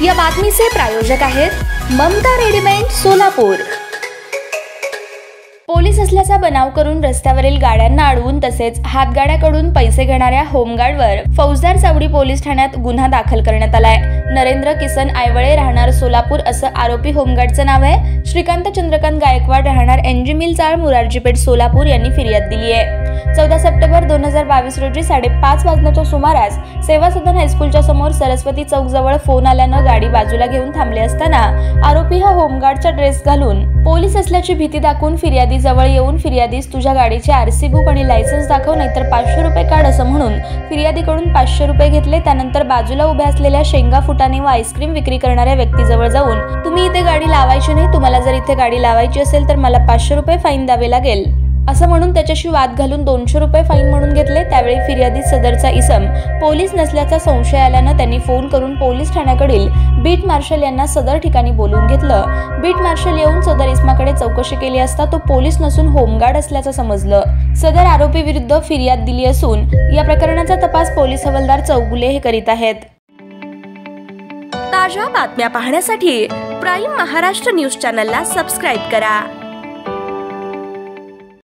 या बातमीचे प्रायोजक आहेत ममता रेडिमेंट सोलापूर. पोलीस असल्याचा बनाव करून रस्त्यावरील गाड्यांना अडवून तसेच हातगाड्याकडून पैसे घेणाऱ्या होमगार्डवर फौजदार चावडी पोलीस ठाण्यात गुन्हा दाखल करण्यात आलाय. नरेंद्र किसन आयवळे राहणार सोलापूर असं आरोपी होमगार्डचं नाव आहे. श्रीकांत चंद्रकांत गायकवाड राहणार एनजी मिल चाळ मुरारजीपेठ सोलापूर यांनी फिर्याद दिली आहे. चौदा सप्टेंबर दोन हजार बावीस रोजी साडेपाच वाजण्याच्या सुमारास सेवा सदन हायस्कूलच्या समोर सरस्वती चौक जवळ फोन आल्यानं गाडी बाजूला घेऊन थांबले असताना आरोपी हा होमगार्डचा ड्रेस घालून पोलीस असल्याची भीती दाखवून फिर्यादी जवळ येऊन फिर्यादीस तुझ्या गाडीचे आरसी बुक आणि लायसन्स दाखव नाहीतर पाचशे रुपये काढ असं म्हणून. फिर्यादीकडून पाचशे रुपये घेतले त्यानंतर बाजूला उभ्या असलेल्या शेंगा फुटाने व आईस्क्रीम विक्री करणाऱ्या व्यक्तीजवळ जाऊन तुम्ही इथे गाडी लावायची नाही तुम्हाला जर इथे गाडी लावायची असेल तर मला पाचशे रुपये फाईन द्यावे लागेल. असं म्हणून त्याच्याशी वाद घालून दोनशे रुपये फाईन म्हणून घेतले. त्यावेळी फिर्यादी सदरचा इसम पोलीस नसल्याचा संशय आल्यानं त्यांनी फोन करून पोलीस ठाण्याकडील बीट मार्शल यांना सदर ठिकाणी बोलवून घेतलं. बीट मार्शल येऊन सदर इस्माकडे चौकशी केली असता तो पोलीस नसून होमगार्ड असल्याचं समजलं. सदर आरोपी विरुद्ध फिर्याद दिली असून या प्रकरणाचा तपास पोलीस हवालदार चौगुले हे करीत आहेत. ताज्या बातम्या पाहण्यासाठी प्राईम महाराष्ट्र न्यूज चॅनलला सबस्क्राईब करा.